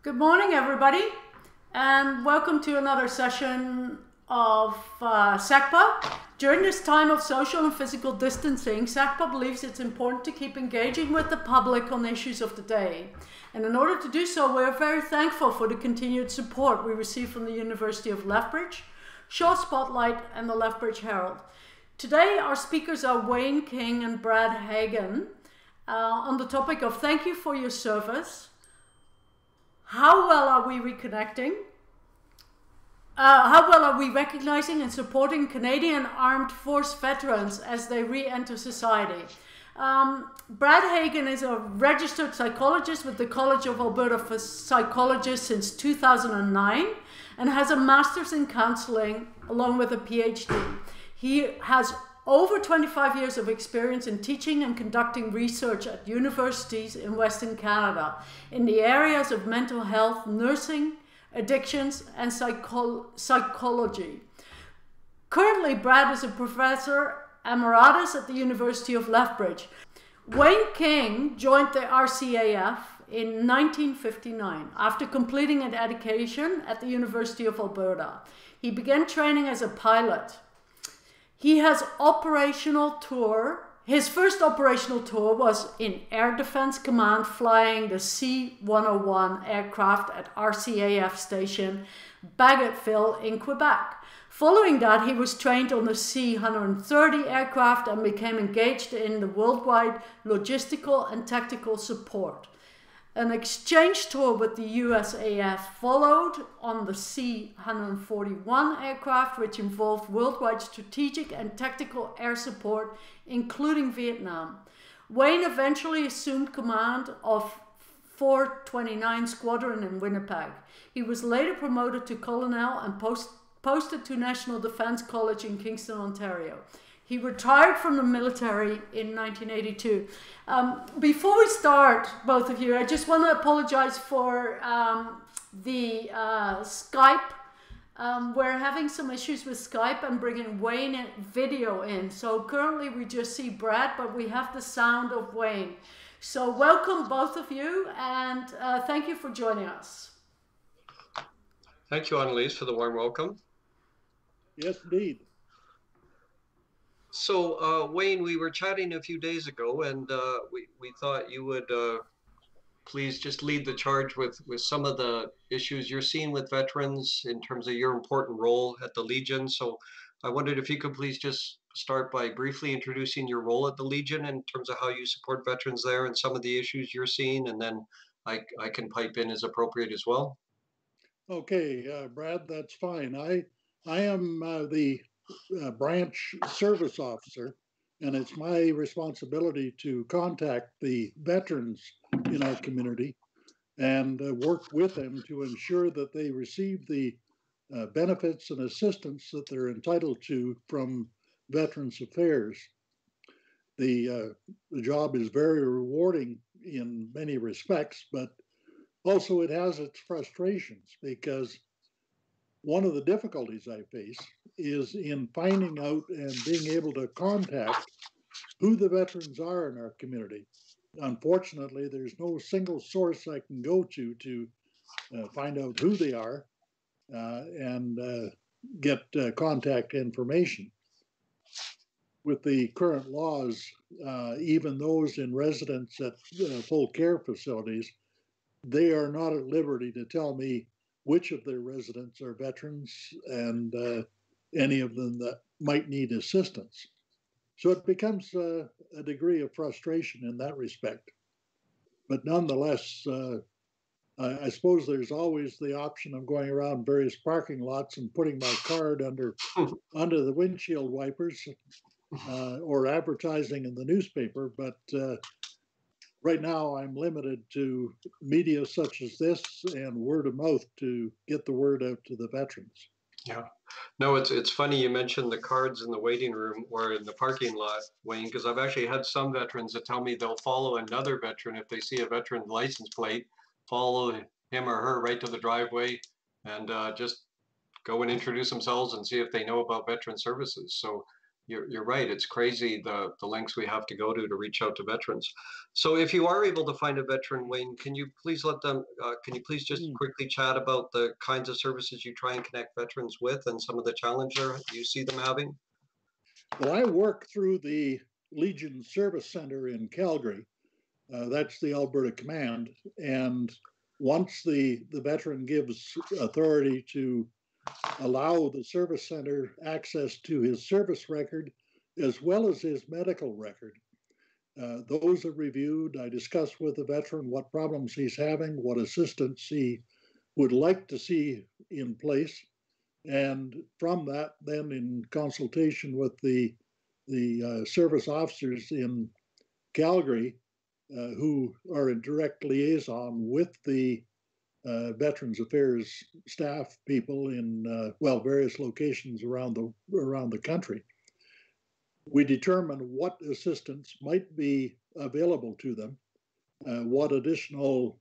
Good morning, everybody, and welcome to another session of uh, SACPA. During this time of social and physical distancing, SACPA believes it's important to keep engaging with the public on issues of the day. And in order to do so, we're very thankful for the continued support we receive from the University of Lethbridge, Shaw Spotlight, and the Lethbridge Herald. Today, our speakers are Wayne King and Brad Hagen uh, on the topic of thank you for your service. How well are we reconnecting? Uh, how well are we recognizing and supporting Canadian Armed Force veterans as they re enter society? Um, Brad Hagen is a registered psychologist with the College of Alberta for Psychologists since 2009 and has a master's in counseling along with a PhD. He has over 25 years of experience in teaching and conducting research at universities in Western Canada in the areas of mental health, nursing, addictions, and psycho psychology. Currently, Brad is a professor emeritus at the University of Lethbridge. Wayne King joined the RCAF in 1959 after completing an education at the University of Alberta. He began training as a pilot. He has operational tour his first operational tour was in Air Defense Command flying the C 101 aircraft at RCAF station Bagotville in Quebec. Following that, he was trained on the C 130 aircraft and became engaged in the worldwide logistical and tactical support. An exchange tour with the USAF followed on the C 141 aircraft, which involved worldwide strategic and tactical air support, including Vietnam. Wayne eventually assumed command of 429 Squadron in Winnipeg. He was later promoted to colonel and post, posted to National Defence College in Kingston, Ontario. He retired from the military in 1982. Um, before we start, both of you, I just want to apologize for um, the uh, Skype. Um, we're having some issues with Skype and bringing Wayne in video in. So currently we just see Brad, but we have the sound of Wayne. So welcome both of you and uh, thank you for joining us. Thank you, Annalise, for the warm welcome. Yes, indeed. So, uh, Wayne, we were chatting a few days ago, and uh, we, we thought you would uh, please just lead the charge with, with some of the issues you're seeing with veterans in terms of your important role at the Legion. So, I wondered if you could please just start by briefly introducing your role at the Legion in terms of how you support veterans there and some of the issues you're seeing, and then I, I can pipe in as appropriate as well. Okay, uh, Brad, that's fine. I I am uh, the uh, branch service officer, and it's my responsibility to contact the veterans in our community and uh, work with them to ensure that they receive the uh, benefits and assistance that they're entitled to from Veterans Affairs. The, uh, the job is very rewarding in many respects, but also it has its frustrations because one of the difficulties I face is in finding out and being able to contact who the veterans are in our community. Unfortunately, there's no single source I can go to to uh, find out who they are uh, and uh, get uh, contact information. With the current laws, uh, even those in residence at uh, full care facilities, they are not at liberty to tell me which of their residents are veterans and any of them that might need assistance. So it becomes uh, a degree of frustration in that respect. But nonetheless, uh, I, I, suppose there's always the option of going around various parking lots and putting my card under under the windshield wipers uh, or advertising in the newspaper. But uh, right now I'm limited to media such as this and word of mouth to get the word out to the veterans. Yeah. No, it's it's funny you mentioned the cards in the waiting room or in the parking lot, Wayne, because I've actually had some veterans that tell me they'll follow another veteran if they see a veteran license plate, follow him or her right to the driveway, and uh, just go and introduce themselves and see if they know about veteran services. So you're, you're right. It's crazy the, the lengths we have to go to to reach out to veterans. So if you are able to find a veteran, Wayne, can you please let them, uh, can you please just mm. quickly chat about the kinds of services you try and connect veterans with and some of the challenges you see them having? Well, I work through the Legion Service Center in Calgary. Uh, that's the Alberta Command. And once the, the veteran gives authority to allow the service center access to his service record as well as his medical record. Uh, those are reviewed. I discuss with the veteran what problems he's having, what assistance he would like to see in place. And from that, then in consultation with the, the uh, service officers in Calgary, uh, who are in direct liaison with the uh, Veterans Affairs staff people in uh, well various locations around the around the country. We determine what assistance might be available to them, uh, what additional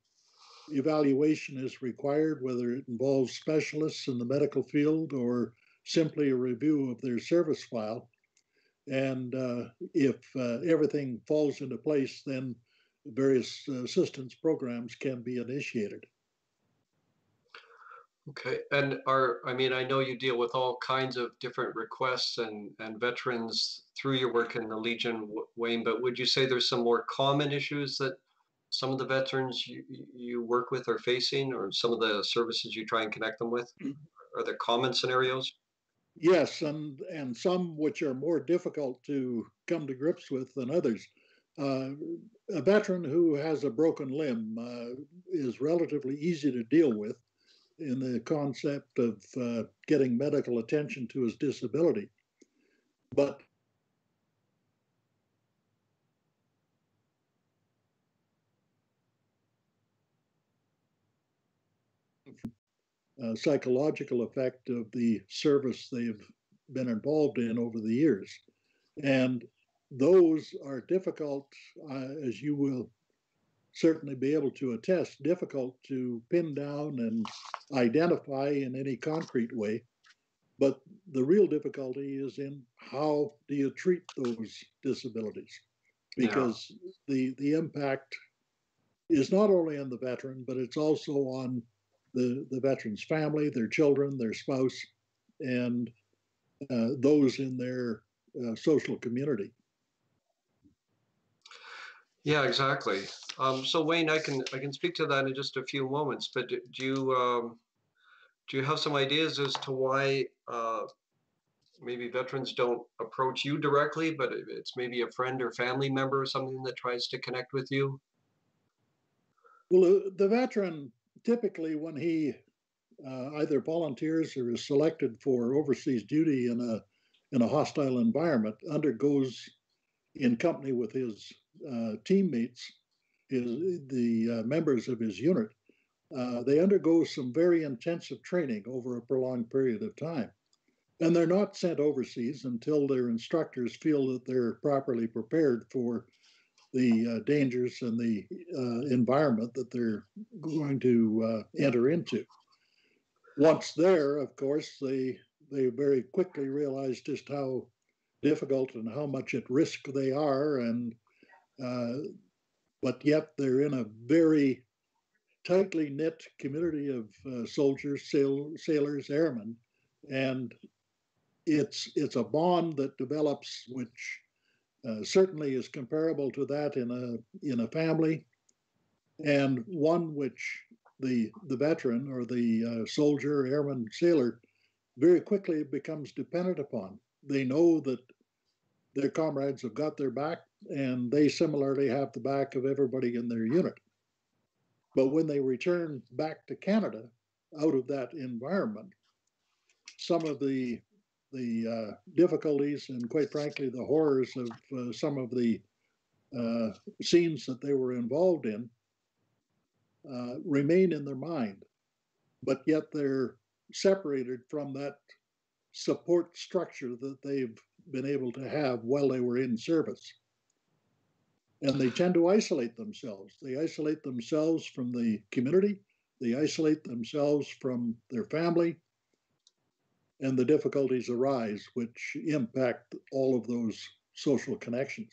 evaluation is required, whether it involves specialists in the medical field or simply a review of their service file. And uh, if uh, everything falls into place, then various assistance programs can be initiated. Okay, and are, I mean, I know you deal with all kinds of different requests and, and veterans through your work in the Legion, Wayne, but would you say there's some more common issues that some of the veterans you, you work with are facing or some of the services you try and connect them with? Mm. Are there common scenarios? Yes, and, and some which are more difficult to come to grips with than others. Uh, a veteran who has a broken limb uh, is relatively easy to deal with in the concept of uh, getting medical attention to his disability. But psychological effect of the service they've been involved in over the years. And those are difficult, uh, as you will certainly be able to attest, difficult to pin down and identify in any concrete way. But the real difficulty is in how do you treat those disabilities? Because yeah. the, the impact is not only on the veteran, but it's also on the, the veteran's family, their children, their spouse, and uh, those in their uh, social community. Yeah, exactly. Um, so Wayne, I can I can speak to that in just a few moments. But do you um, do you have some ideas as to why uh, maybe veterans don't approach you directly, but it's maybe a friend or family member or something that tries to connect with you? Well, the veteran typically, when he uh, either volunteers or is selected for overseas duty in a in a hostile environment, undergoes in company with his uh, teammates, his, the uh, members of his unit, uh, they undergo some very intensive training over a prolonged period of time. And they're not sent overseas until their instructors feel that they're properly prepared for the uh, dangers and the uh, environment that they're going to uh, enter into. Once there, of course, they they very quickly realize just how difficult and how much at risk they are, and uh, but yet they're in a very tightly knit community of uh, soldiers, sail, sailors, airmen, and it's it's a bond that develops which uh, certainly is comparable to that in a in a family, and one which the the veteran or the uh, soldier, airman, sailor very quickly becomes dependent upon. They know that their comrades have got their back, and they similarly have the back of everybody in their unit. But when they return back to Canada out of that environment, some of the the uh, difficulties and quite frankly the horrors of uh, some of the uh, scenes that they were involved in uh, remain in their mind, but yet they're separated from that support structure that they've been able to have while they were in service. And they tend to isolate themselves. They isolate themselves from the community, they isolate themselves from their family. and the difficulties arise, which impact all of those social connections.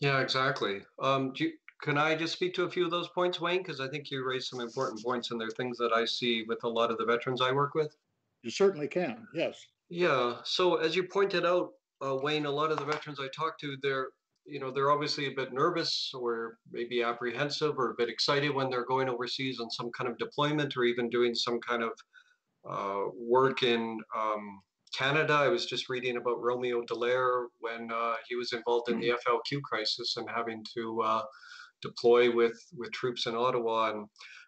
Yeah, exactly. Um, you, can I just speak to a few of those points, Wayne? Because I think you raised some important points, and they're things that I see with a lot of the veterans I work with. You certainly can. Yes. Yeah. So as you pointed out, uh, Wayne, a lot of the veterans I talk to, they're you know they're obviously a bit nervous or maybe apprehensive or a bit excited when they're going overseas on some kind of deployment or even doing some kind of uh, work in um, Canada. I was just reading about Romeo Dallaire when uh, he was involved in the mm-hmm. FLQ crisis and having to uh, deploy with with troops in Ottawa. And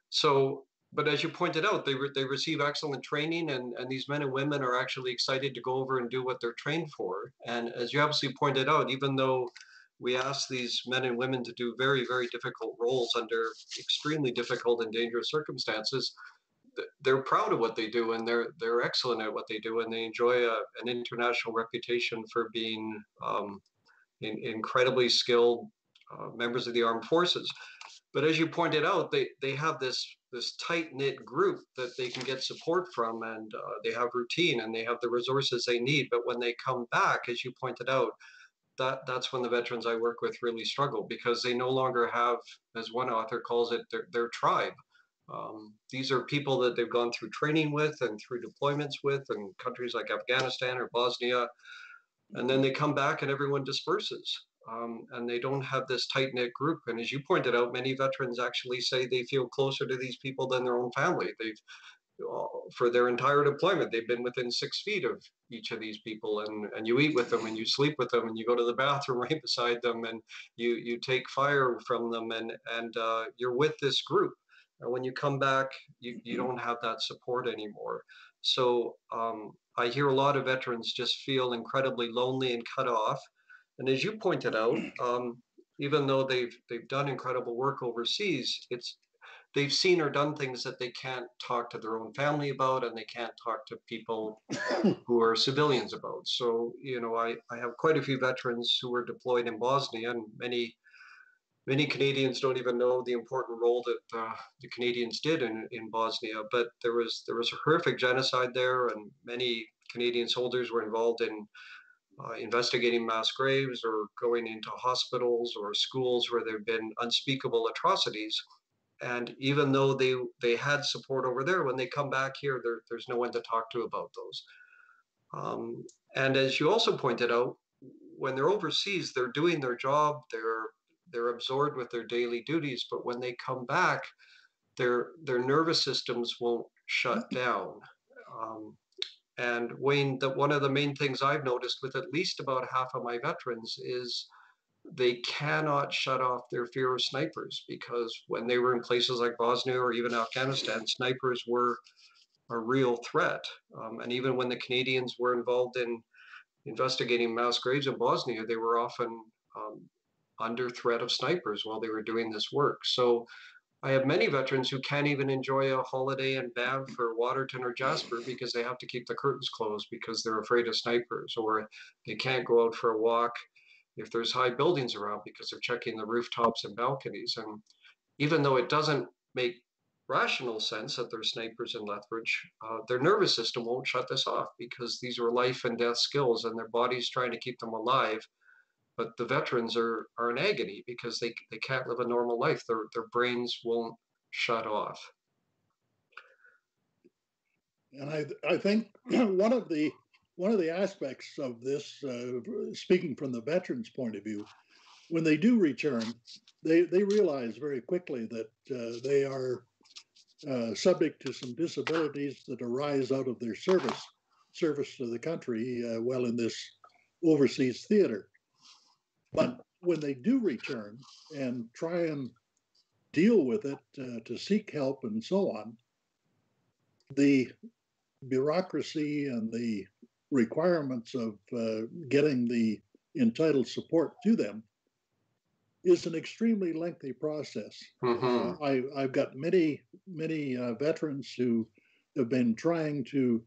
so, but as you pointed out, they re- they receive excellent training, and and these men and women are actually excited to go over and do what they're trained for. And as you obviously pointed out, even though we ask these men and women to do very, very difficult roles under extremely difficult and dangerous circumstances. They're proud of what they do, and they're they're excellent at what they do, and they enjoy a, an international reputation for being um, in, incredibly skilled uh, members of the armed forces. But as you pointed out, they they have this this tight knit group that they can get support from, and uh, they have routine and they have the resources they need. But when they come back, as you pointed out, that that's when the veterans I work with really struggle because they no longer have, as one author calls it, their, their tribe. Um, these are people that they've gone through training with and through deployments with in countries like Afghanistan or Bosnia. And then they come back and everyone disperses. Um, and they don't have this tight knit group. And as you pointed out, many veterans actually say they feel closer to these people than their own family. They've for their entire deployment. They've been within six feet of each of these people, and, and you eat with them, and you sleep with them, and you go to the bathroom right beside them, and you you take fire from them, and and uh, you're with this group. And when you come back, you, you don't have that support anymore. So um, I hear a lot of veterans just feel incredibly lonely and cut off. And as you pointed out, um, even though they've they've done incredible work overseas, it's they've seen or done things that they can't talk to their own family about and they can't talk to people who are civilians about. So, you know, I, I have quite a few veterans who were deployed in Bosnia and many many Canadians don't even know the important role that uh, the Canadians did in, in Bosnia. But there was there was a horrific genocide there, and many Canadian soldiers were involved in uh, investigating mass graves or going into hospitals or schools where there have been unspeakable atrocities. And even though they they had support over there when they come back here there, there's no one to talk to about those. Um, and as you also pointed out when they're overseas they're doing their job they're they're absorbed with their daily duties but when they come back their their nervous systems won't shut down. Um, and wayne that one of the main things i've noticed with at least about half of my veterans is they cannot shut off their fear of snipers because when they were in places like Bosnia or even Afghanistan, snipers were a real threat. Um, and even when the Canadians were involved in investigating mass graves in Bosnia, they were often um, under threat of snipers while they were doing this work. So I have many veterans who can't even enjoy a holiday in Banff or Waterton or Jasper because they have to keep the curtains closed because they're afraid of snipers, or they can't go out for a walk if there's high buildings around because they're checking the rooftops and balconies. And even though it doesn't make rational sense that there's snipers in Lethbridge, uh, their nervous system won't shut this off because these are life and death skills and their body's trying to keep them alive. But the veterans are, are in agony because they, they can't live a normal life. Their, their brains won't shut off. And I, I think one of the one of the aspects of this, uh, speaking from the veterans' point of view, when they do return, they, they realize very quickly that uh, they are uh, subject to some disabilities that arise out of their service service to the country uh, while in this overseas theater. But when they do return and try and deal with it uh, to seek help and so on, the bureaucracy and the requirements of uh, getting the entitled support to them is an extremely lengthy process. Mm-hmm. Uh, I, have got many, many uh, veterans who have been trying to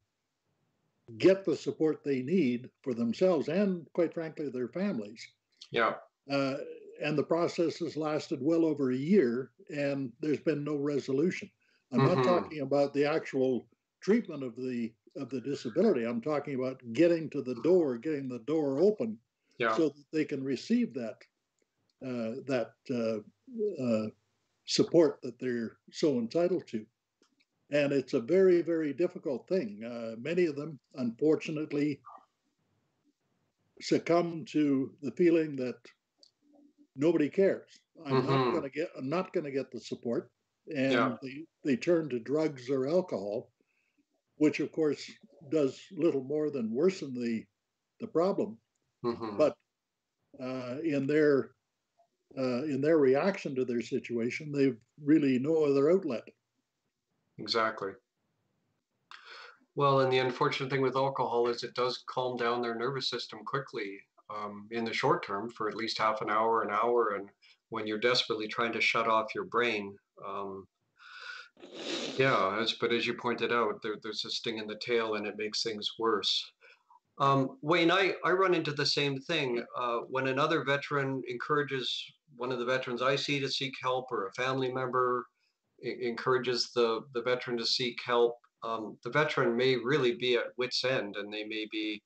get the support they need for themselves and, quite frankly, their families. Yeah. Uh, and the process has lasted well over a year, and there's been no resolution. I'm mm-hmm. not talking about the actual treatment of the of the disability. I'm talking about getting to the door, getting the door open, Yeah. so that they can receive that uh, that uh, uh, support that they're so entitled to. And it's a very, very difficult thing. Uh, many of them, unfortunately, succumb to the feeling that nobody cares. I'm not Mhm. going to get. I'm not going to get the support, and Yeah. they they turn to drugs or alcohol, which of course does little more than worsen the the problem. Mhm. But uh, in their uh, in their reaction to their situation, they've really no other outlet. Exactly. Well, and the unfortunate thing with alcohol is it does calm down their nervous system quickly um, in the short term for at least half an hour, an hour, and when you're desperately trying to shut off your brain. Um, yeah, as, but as you pointed out, there, there's a sting in the tail and it makes things worse. Um, Wayne, I, I run into the same thing. Uh, when another veteran encourages one of the veterans I see to seek help or a family member encourages the, the veteran to seek help, um, the veteran may really be at wit's end and they may be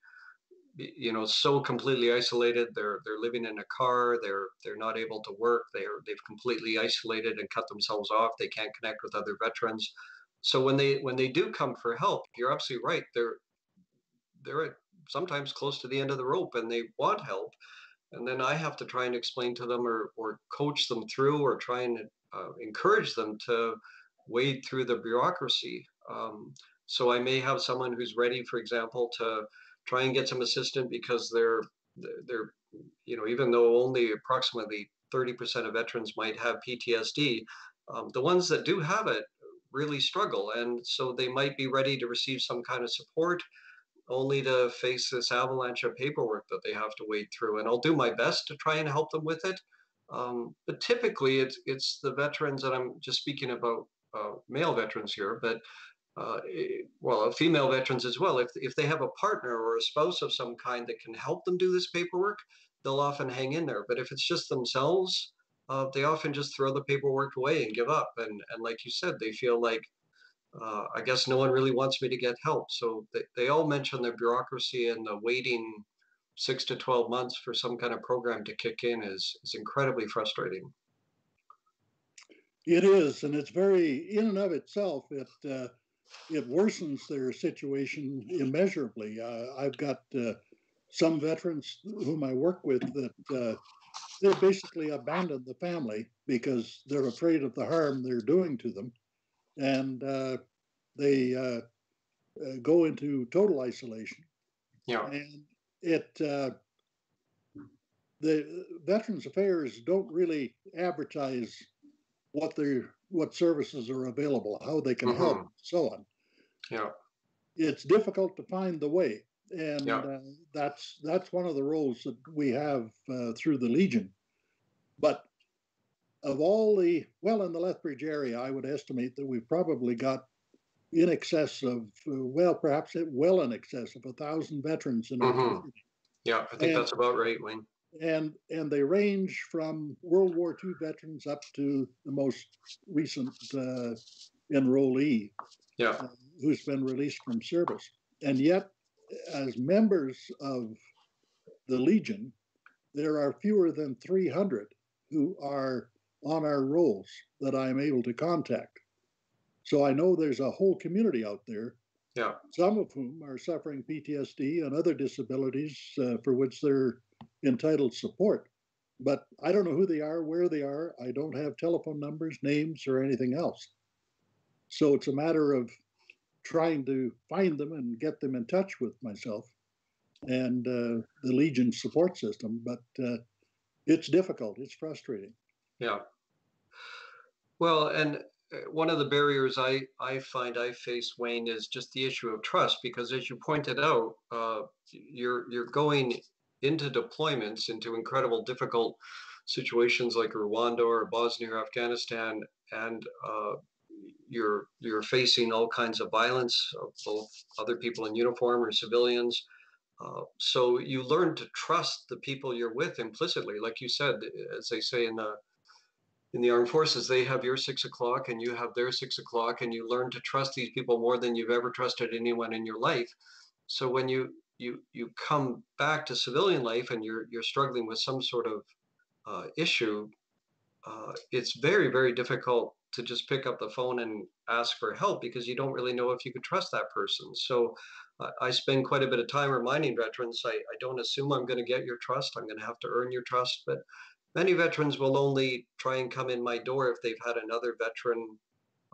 you know so completely isolated they're they're living in a car they're they're not able to work they're they've completely isolated and cut themselves off they can't connect with other veterans. So when they when they do come for help you're absolutely right they're they're at sometimes close to the end of the rope and they want help. And then i have to try and explain to them or or coach them through or try and uh, encourage them to wade through the bureaucracy um, so i may have someone who's ready for example to try and get some assistance because they're they're you know even though only approximately 30% of veterans might have ptsd um, the ones that do have it really struggle. And so they might be ready to receive some kind of support only to face this avalanche of paperwork that they have to wade through. And i'll do my best to try and help them with it. Um, but typically it's it's the veterans and i'm just speaking about uh, male veterans here but uh, eh, well, female veterans as well. If if they have a partner or a spouse of some kind that can help them do this paperwork, they'll often hang in there. But if it's just themselves, uh, they often just throw the paperwork away and give up. And and like you said, they feel like uh, I guess no one really wants me to get help. So they, they all mention the bureaucracy and the waiting six to twelve months for some kind of program to kick in is is incredibly frustrating. It is, and it's very in and of itself. It uh, it worsens their situation immeasurably. Uh, I've got uh, some veterans whom I work with that uh, they basically abandon the family because they're afraid of the harm they're doing to them, and uh, they uh, uh, go into total isolation. Yeah. And it uh, the Veterans Affairs don't really advertise what their what services are available, how they can help, Mhm. so on. Yeah. It's difficult to find the way, and Yeah. uh, that's that's one of the roles that we have uh, through the Legion. But of all the well in the Lethbridge area, I would estimate that we've probably got in excess of uh, well, perhaps it well in excess of a thousand veterans in our Mhm. community Yeah, I think And- that's about right, Wayne. And and they range from World War II veterans up to the most recent uh, enrollee Yeah. uh, who's been released from service. And yet, as members of the Legion, there are fewer than 300 who are on our rolls that I'm able to contact. So I know there's a whole community out there Yeah. some of whom are suffering PTSD and other disabilities uh, for which they're entitled support. But I don't know who they are, where they are. I don't have telephone numbers, names, or anything else. So it's a matter of trying to find them and get them in touch with myself and uh, the Legion support system. But uh, it's difficult, it's frustrating. Yeah. Well, and uh, one of the barriers I, I find I face, Wayne, is just the issue of trust. Because as you pointed out, uh, you're you're going into deployments into incredible difficult situations like Rwanda or Bosnia or Afghanistan, and uh, you're you're facing all kinds of violence of both other people in uniform or civilians. Uh, so you learn to trust the people you're with implicitly, like you said, as they say in the in the armed forces, they have your six o'clock and you have their six o'clock, and you learn to trust these people more than you've ever trusted anyone in your life. So when you you you come back to civilian life and you're you're struggling with some sort of uh, issue, uh, it's very very difficult to just pick up the phone and ask for help because you don't really know if you could trust that person. So uh, I spend quite a bit of time reminding veterans I, I don't assume I'm going to get your trust. I'm going to have to earn your trust, but many veterans will only try and come in my door if they've had another veteran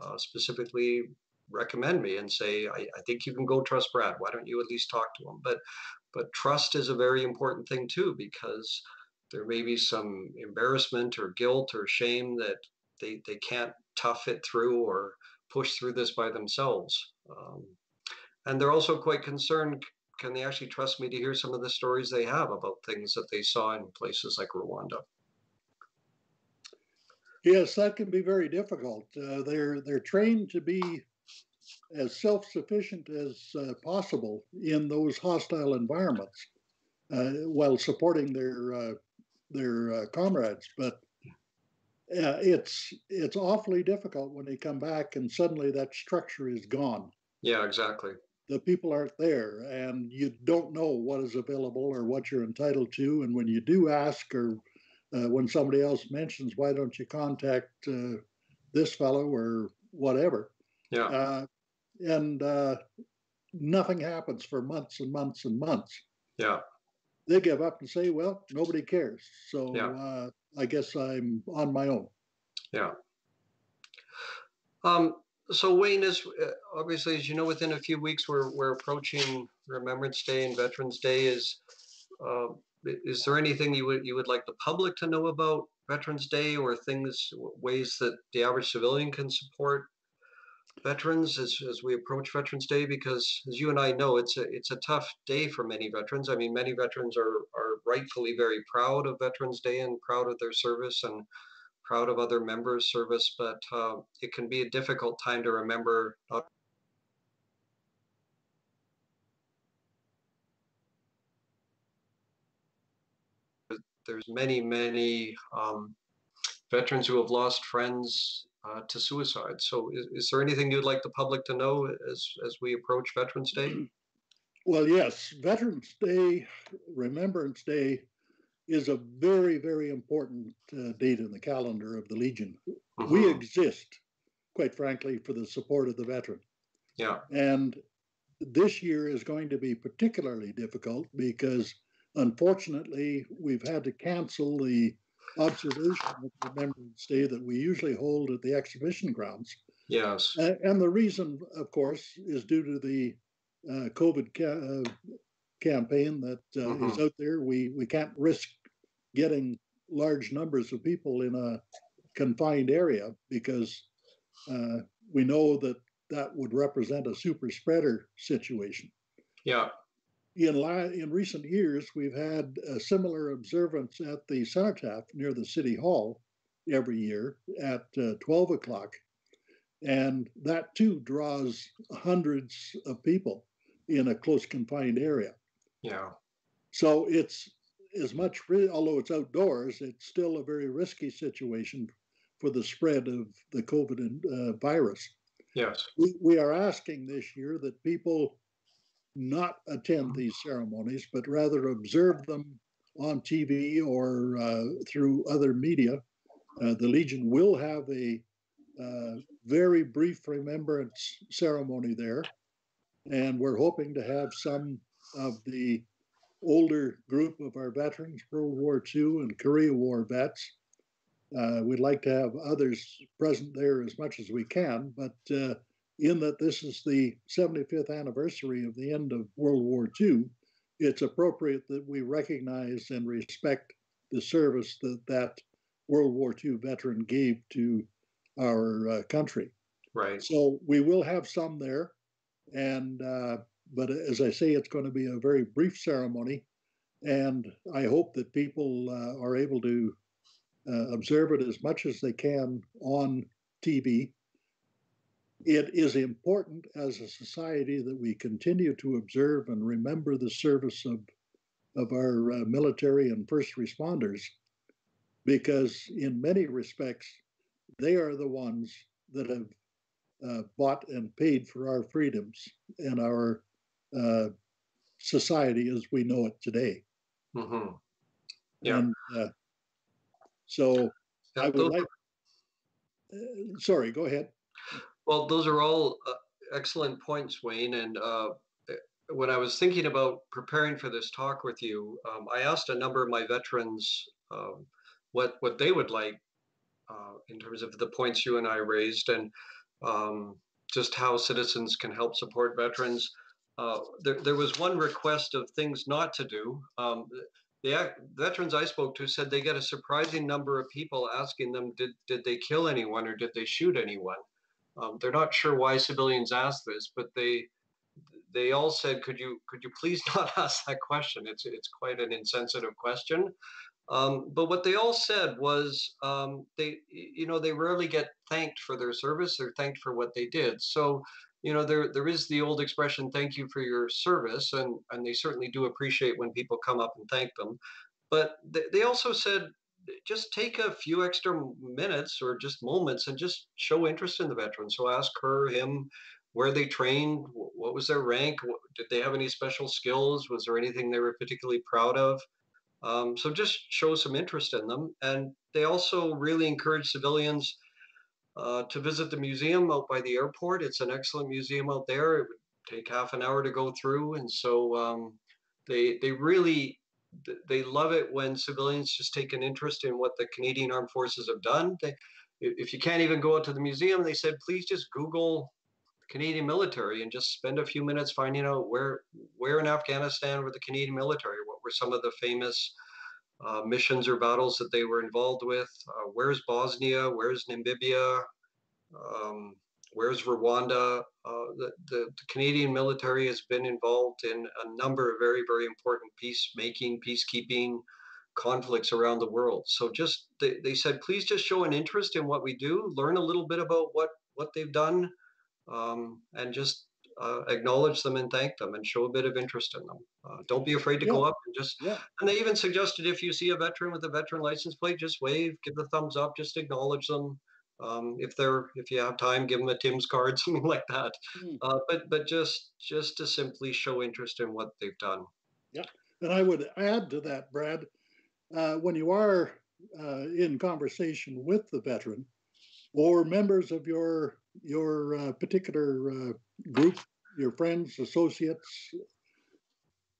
uh, specifically recommend me and say, I, I, think you can go trust Brad. Why don't you at least talk to him? But but trust is a very important thing too, because there may be some embarrassment or guilt or shame that they, they can't tough it through or push through this by themselves. Um, and they're also quite concerned can they actually trust me to hear some of the stories they have about things that they saw in places like Rwanda? Yes, that can be very difficult. Uh, they're they're trained to be as self-sufficient as uh, possible in those hostile environments, uh, while supporting their uh, their uh, comrades. But uh, it's it's awfully difficult when they come back and suddenly that structure is gone. Yeah, exactly. The people aren't there, and you don't know what is available or what you're entitled to. And when you do ask, or uh, when somebody else mentions, "Why don't you contact uh, this fellow or whatever?" Yeah. Uh, and uh, nothing happens for months and months and months. Yeah. They give up and say, "Well, nobody cares." So yeah. Uh, I guess I'm on my own. Yeah. Um, so Wayne is uh, obviously, as you know, within a few weeks we're we're approaching Remembrance Day and Veterans Day. Is uh, is there anything you would you would like the public to know about Veterans Day, or things ways that the average civilian can support veterans as, as we approach Veterans Day? Because as you and I know, it's a it's a tough day for many veterans. I mean, many veterans are are rightfully very proud of Veterans Day and proud of their service and proud of other members' service, but uh, it can be a difficult time to remember not there's many, many um, veterans who have lost friends uh, to suicide. So, is, is, there anything you'd like the public to know as as we approach Veterans Day? Well, yes, Veterans Day, Remembrance Day, is a very very important uh, date in the calendar of the Legion. Mm-hmm. We exist, quite frankly, for the support of the veteran. Yeah, and this year is going to be particularly difficult because unfortunately we've had to cancel the observation of Remembrance Day that we usually hold at the exhibition grounds. Yes. Uh, and the reason, of course, is due to the uh, COVID ca- uh, campaign that uh, mm-hmm. is out there. We, we can't risk getting large numbers of people in a confined area because uh, we know that that would represent a super spreader situation. Yeah in, in recent years, we've had a similar observance at the cenotaph near the city hall every year at uh, 12 o'clock. And that too draws hundreds of people in a close confined area. Yeah. So it's as much, although it's outdoors, it's still a very risky situation for the spread of the COVID uh, virus. Yes. We, we are asking this year that people not attend these ceremonies, but rather observe them on TV or uh, through other media. Uh, the Legion will have a uh, very brief remembrance ceremony there, and we're hoping to have some of the older group of our veterans, World War II and Korea War vets. Uh, we'd like to have others present there as much as we can, but uh, in that this is the 75th anniversary of the end of World War II, it's appropriate that we recognize and respect the service that that World War II veteran gave to our uh, country. Right. So we will have some there, and uh, but as I say, it's going to be a very brief ceremony, and I hope that people uh, are able to uh, observe it as much as they can on TV it is important as a society that we continue to observe and remember the service of, of our uh, military and first responders because, in many respects, they are the ones that have uh, bought and paid for our freedoms and our uh, society as we know it today. Mm-hmm. Yeah. And uh, so I would like. Uh, sorry, go ahead. Well, those are all uh, excellent points, Wayne. And uh, when I was thinking about preparing for this talk with you, um, I asked a number of my veterans um, what what they would like uh, in terms of the points you and I raised, and um, just how citizens can help support veterans. Uh, there, there was one request of things not to do. Um, the veterans I spoke to said they get a surprising number of people asking them, did, did they kill anyone or did they shoot anyone? Um, they're not sure why civilians ask this, but they they all said, "Could you could you please not ask that question? It's it's quite an insensitive question." Um, but what they all said was um, they you know they rarely get thanked for their service. They're thanked for what they did. So you know there there is the old expression, "Thank you for your service," and and they certainly do appreciate when people come up and thank them. But they, they also said just take a few extra minutes or just moments and just show interest in the veteran. So ask her, him, where they trained, what was their rank, did they have any special skills, was there anything they were particularly proud of. Um, so just show some interest in them. And they also really encourage civilians uh, to visit the museum out by the airport. It's an excellent museum out there. It would take half an hour to go through, and so um, they they really they love it when civilians just take an interest in what the Canadian Armed Forces have done. They, if you can't even go out to the museum, they said please just Google Canadian military and just spend a few minutes finding out where where in Afghanistan were the Canadian military, what were some of the famous uh, missions or battles that they were involved with. Uh, where's Bosnia? Where's Namibia? Um, where's Rwanda? Uh, the, the, the Canadian military has been involved in a number of very, very important peacemaking, peacekeeping conflicts around the world. So just they, they said, please just show an interest in what we do, learn a little bit about what what they've done, um, and just uh, acknowledge them and thank them and show a bit of interest in them. Uh, don't be afraid to go up and just Yeah. and they even suggested if you see a veteran with a veteran license plate, just wave, give the thumbs up, just acknowledge them. Um, if they're if you have time, give them a Tim's card, something like that. Mm. Uh, but but just just to simply show interest in what they've done. Yeah, and I would add to that, Brad, uh, when you are uh, in conversation with the veteran or members of your your uh, particular uh, group, your friends, associates,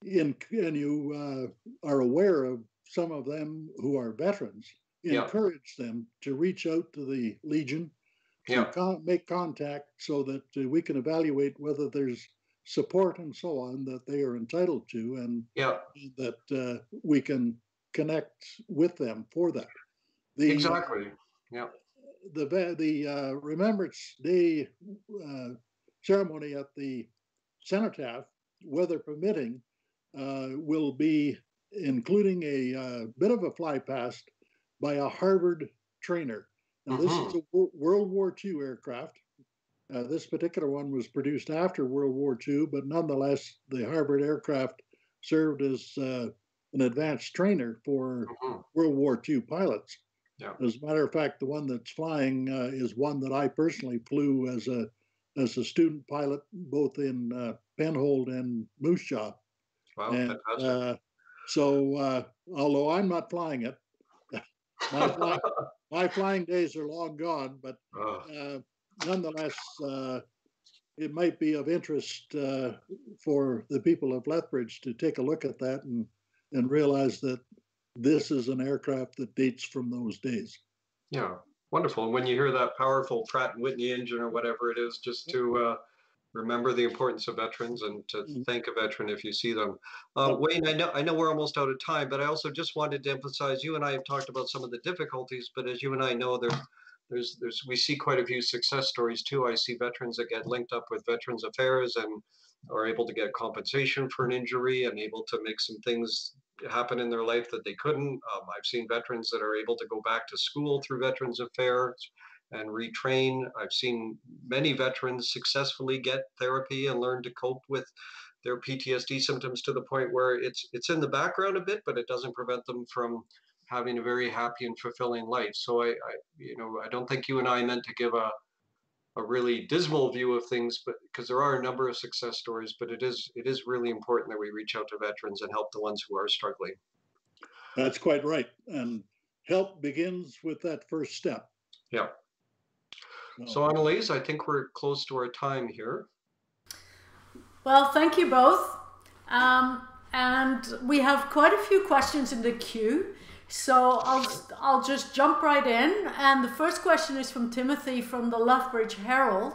in, and you uh, are aware of some of them who are veterans, Yeah. encourage them to reach out to the Legion, Yeah. con- make contact so that uh, we can evaluate whether there's support and so on that they are entitled to, and Yeah, that uh, we can connect with them for that. The, exactly. The the uh, Remembrance Day uh, ceremony at the cenotaph, weather permitting, uh, will be including a uh, bit of a fly past by a Harvard trainer. Now, this is a World War II aircraft. Uh, this particular one was produced after World War II, but nonetheless, the Harvard aircraft served as uh, an advanced trainer for Mhm. World War II pilots. Yeah. As a matter of fact, the one that's flying uh, is one that I personally flew as a as a student pilot, both in uh, Penhold and Moose Jaw. Wow, and fantastic. uh, so, uh, although I'm not flying it, my, fly, my flying days are long gone. But Oh, uh, nonetheless, uh, it might be of interest uh, for the people of Lethbridge to take a look at that and and realize that this is an aircraft that dates from those days. yeah, wonderful. And when you hear that powerful Pratt and Whitney engine or whatever it is, just to uh, remember the importance of veterans and to Mhm. thank a veteran if you see them. Uh, Wayne, I know I know we're almost out of time, but I also just wanted to emphasize you and I have talked about some of the difficulties, but as you and I know, there there's there's we see quite a few success stories too. I see veterans that get linked up with Veterans Affairs and are able to get compensation for an injury and able to make some things happen in their life that they couldn't. Um, I've seen veterans that are able to go back to school through Veterans Affairs and retrain. I've seen many veterans successfully get therapy and learn to cope with their PTSD symptoms to the point where it's it's in the background a bit, but it doesn't prevent them from having a very happy and fulfilling life. So I, I you know, I don't think you and I meant to give a a really dismal view of things, but because there are a number of success stories, but it is it is really important that we reach out to veterans and help the ones who are struggling. That's quite right, and help begins with that first step. Yeah. So, Annalise, I think we're close to our time here. Well, thank you both. Um, and we have quite a few questions in the queue. So I'll, I'll just jump right in. And the first question is from Timothy from the Lethbridge Herald.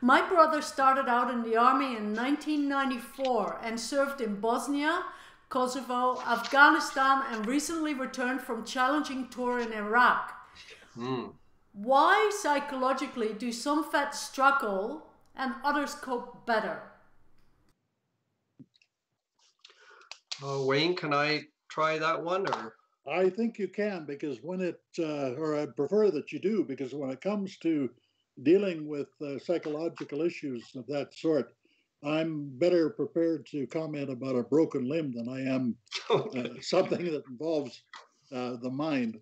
My brother started out in the army in 1994 and served in Bosnia, Kosovo, Afghanistan, and recently returned from challenging tour in Iraq. Mm. Why psychologically do some vets struggle and others cope better? Uh, Wayne, can I try that one or? I think you can because when it, uh, or I prefer that you do, because when it comes to dealing with uh, psychological issues of that sort, I'm better prepared to comment about a broken limb than I am uh, something that involves uh, the mind.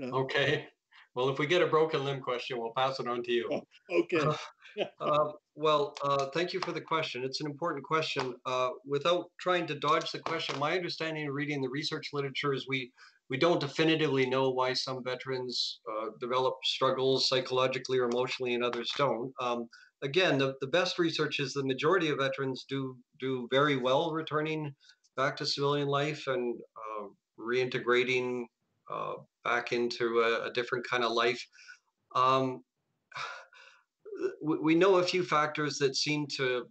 Uh, okay. Well, if we get a broken limb question, we'll pass it on to you. Okay. uh, well, uh, thank you for the question. It's an important question. Uh, without trying to dodge the question, my understanding of reading the research literature is we we don't definitively know why some veterans uh, develop struggles psychologically or emotionally and others don't. Um, again, the, the best research is the majority of veterans do do very well returning back to civilian life and uh, reintegrating uh, back into a, a, different kind of life. Um, we, know a few factors that seem to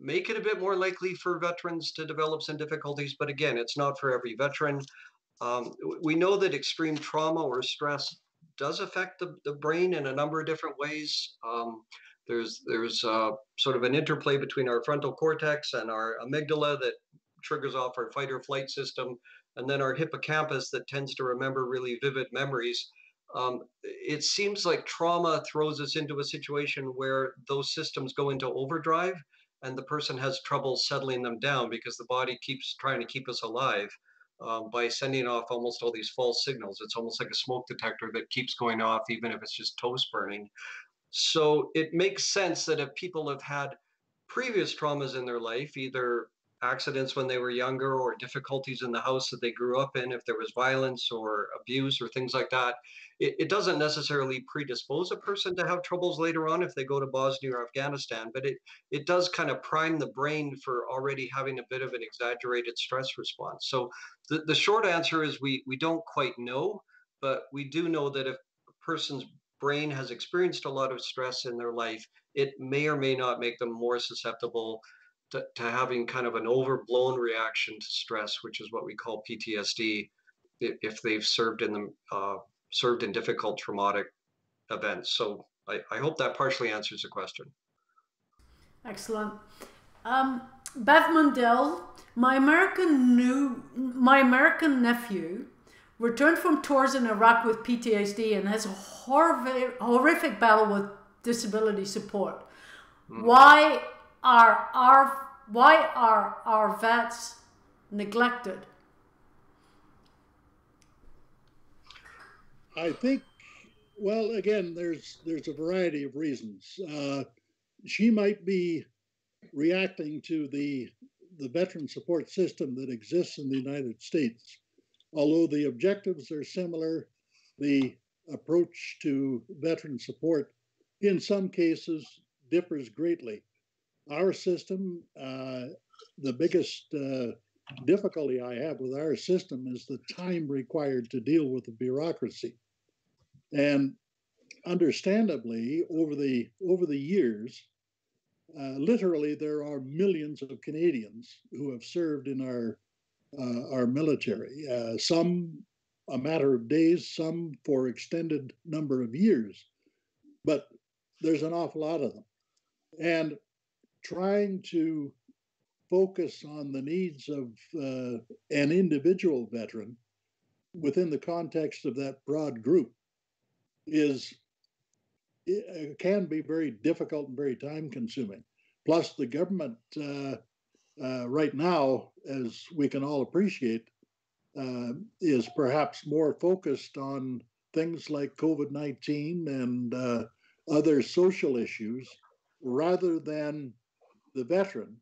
make it a bit more likely for veterans to develop some difficulties, but again, it's not for every veteran. Um, we know that extreme trauma or stress does affect the, the brain in a number of different ways. Um, there's there's uh, sort of an interplay between our frontal cortex and our amygdala that triggers off our fight or flight system, and then our hippocampus that tends to remember really vivid memories. Um, it seems like trauma throws us into a situation where those systems go into overdrive and the person has trouble settling them down because the body keeps trying to keep us alive um, by sending off almost all these false signals. It's almost like a smoke detector that keeps going off, even if it's just toast burning. So it makes sense that if people have had previous traumas in their life, either accidents when they were younger or difficulties in the house that they grew up in, if there was violence or abuse or things like that, it, it, doesn't necessarily predispose a person to have troubles later on if they go to Bosnia or Afghanistan, but it, it does kind of prime the brain for already having a bit of an exaggerated stress response. So the, the short answer is we, we don't quite know, but we do know that if a person's brain has experienced a lot of stress in their life, it may or may not make them more susceptible to, to having kind of an overblown reaction to stress, which is what we call PTSD, if they've served in the uh, served in difficult traumatic events. So I, I hope that partially answers the question. Excellent. Um, Beth Mundell, my American new my American nephew returned from tours in Iraq with PTSD and has a horrific, horrific battle with disability support. Mm. Why are our why are our vets neglected? I think, well, again, there's there's a variety of reasons. Uh, she might be reacting to the the veteran support system that exists in the United States. Although the objectives are similar, the approach to veteran support in some cases differs greatly our system, uh, the biggest uh, difficulty I have with our system is the time required to deal with the bureaucracy. And understandably, over the over the years, uh, literally there are millions of Canadians who have served in our uh, our military. Uh, some a matter of days, some for extended number of years, but there's an awful lot of them. And trying to focus on the needs of uh, an individual veteran within the context of that broad group is uh, can be very difficult and very time consuming plus the government uh, uh, right now as we can all appreciate uh, is perhaps more focused on things like COVID 19 and uh, other social issues rather than the veteran